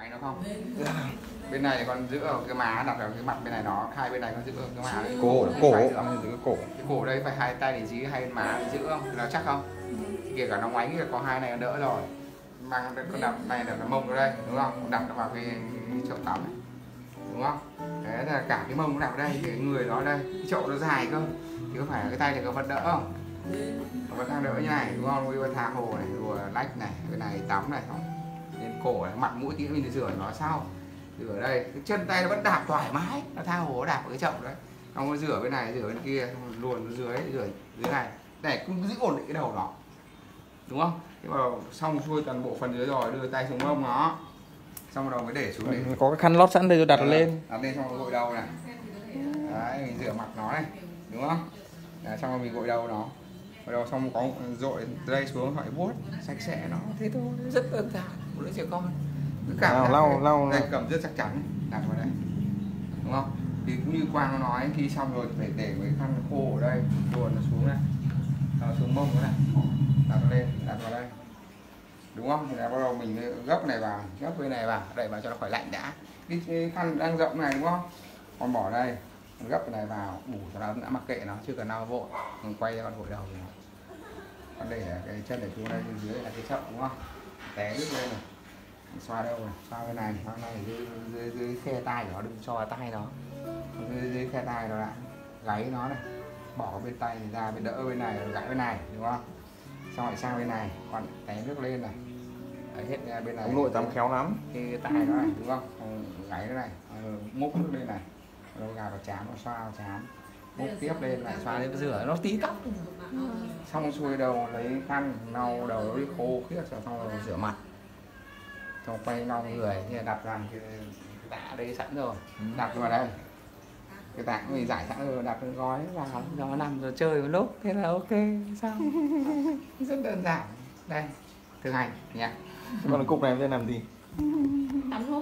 cái nó không? Bên này còn giữ ở cái má đặt ở cái mặt bên này nó hai bên này con giữ ở cái má đấy. cổ cổ. Giữ ở- giữ cái cổ. Cái cổ đây phải hai tay để dí hai bên má để giữ không? Nó chắc không? Kể cả nó ngoáy thì có hai này nó đỡ rồi. Mang cái con đặt này là cái mông vào đây đúng không? Đặt nó vào cái, cái chậu tắm ấy. đúng không? Thế là cả cái mông nó đặt vào đây cái người nó ở đây cái chậu nó dài cơ. Thì có phải cái tay này có vẫn đỡ không? Nó vẫn đang đỡ như này đúng không? Bây giờ tha hồ này rồi lách này cái này tắm này không đến cổ này mặt mũi tí nữa mình rửa nó sau. Rửa ở đây cái chân tay nó vẫn đạp thoải mái. Nó tha hồ đạp ở cái chậu đấy. Không có rửa bên này rửa bên kia rồi luồn dưới rửa dưới này. Để cứ giữ ổn định cái đầu nó. Đúng không? Nhưng mà xong xuôi toàn bộ phần dưới rồi đưa tay xuống mông nó. Xong rồi mới để xuống để có cái khăn lót sẵn đây tôi đặt nó lên. đặt lên xong rồi gội đầu này. Đấy mình rửa mặt nó này. Đúng không? Đấy, xong rồi mình gội đầu nó gội đầu xong có dội đây xuống phải vuốt sạch sẽ nó. Thế thôi rất đơn giản một đứa trẻ con. Cứ cảm Lau- lau- lau- đây cầm rất chắc chắn đặt vào đây. Đúng không? Thì cũng như quang nó nói khi xong rồi phải để cái khăn khô ở đây luồn nó xuống này. Nó xuống mông nó này. Đặt lên đặt vào đây. Đúng không? Thì là bắt đầu mình gấp này vào gấp bên này vào đậy vào cho nó khỏi lạnh đã. Cái, cái khăn đang rộng này đúng không? Còn bỏ đây gấp cái này vào bù cho nó đã mặc kệ nó chưa cần lau vội mình quay ra con gội đầu thì đây là cái chân để xuống đây dưới là cái chậu đúng không? Té nước lên này. Xoa đâu này xoa bên này xoa này dưới, dưới, dưới khe tay của nó đừng cho vào tay nó. Dưới, dưới khe tay nó lại gáy nó này. Bỏ bên tay ra bên đỡ bên này rồi gãy bên này đúng không? Xong lại sang bên này còn té nước lên này. Đấy, hết ra bên này. Ông nội tắm khéo lắm. Cái tay nó này đúng không? Gáy nó này Ờ, múc nước lên này rồi gà vào chán nó xoa vào chán. Múc tiếp lên lại xoa lên rửa nó tí tóc. Xong xuôi đầu lấy khăn lau đầu nó đi khô khiết rồi xong rồi rửa mặt. Xong quay lau người thì đặt vào cái tạ đây sẵn rồi. Đặt vào đây. Cái tạ mình giải sẵn rồi đặt cái gói vào nó nằm rồi chơi một lúc. Thế là ok xong. Rất đơn giản. Đây thực hành nhé còn cái cục này em sẽ làm gì? Tắm hành